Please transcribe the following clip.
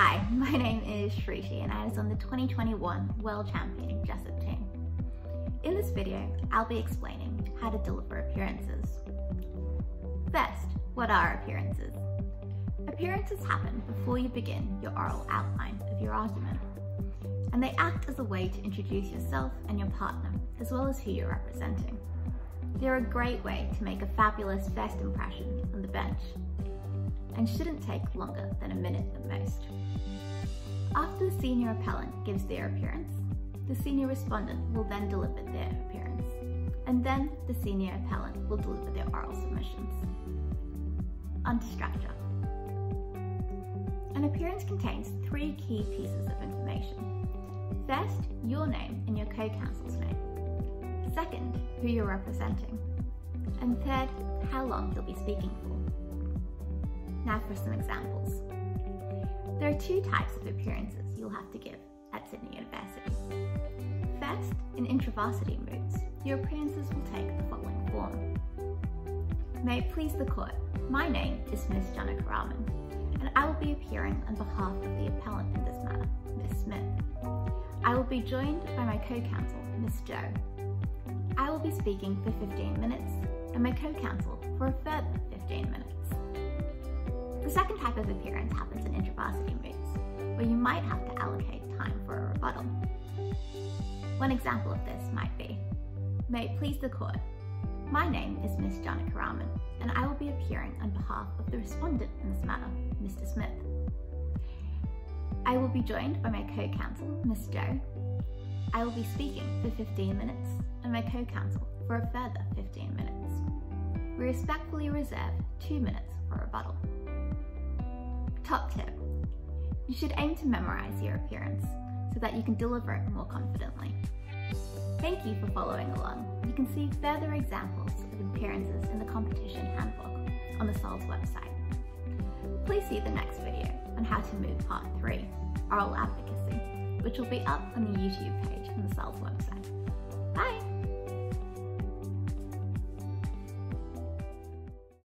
Hi, my name is Shruti and I was on the 2021 World Champion Jessup team. In this video, I'll be explaining how to deliver appearances. First, what are appearances? Appearances happen before you begin your oral outline of your argument, and they act as a way to introduce yourself and your partner, as well as who you're representing. They're a great way to make a fabulous first impression on the bench and shouldn't take longer than a minute at most. After the senior appellant gives their appearance, the senior respondent will then deliver their appearance, and then the senior appellant will deliver their oral submissions. On to structure. An appearance contains three key pieces of information. First, your name and your co-counsel's name. Second, who you're representing. And third, how long you'll be speaking for. Now for some examples. There are two types of appearances you'll have to give at Sydney University. First, in intravarsity moots, your appearances will take the following form. May it please the court, my name is Miss Janica Raman, and I will be appearing on behalf of the appellant in this matter, Miss Smith. I will be joined by my co-counsel, Miss Joe. Will be speaking for 15 minutes, and my co-counsel for a further 15 minutes. The second type of appearance happens in intravarsity moots, where you might have to allocate time for a rebuttal. One example of this might be, May it please the court, my name is Miss Janica Raman, and I will be appearing on behalf of the respondent in this matter, Mr. Smith. I will be joined by my co-counsel, Miss Joe. I will be speaking for 15 minutes, and my co-counsel for a further 15 minutes. We respectfully reserve two minutes for rebuttal. Top tip. You should aim to memorize your appearance so that you can deliver it more confidently. Thank you for following along. You can see further examples of appearances in the competition handbook on the SULS website. Please see the next video on how to moot part 3, oral advocacy, which will be up on the YouTube page on the SULS website. Bye!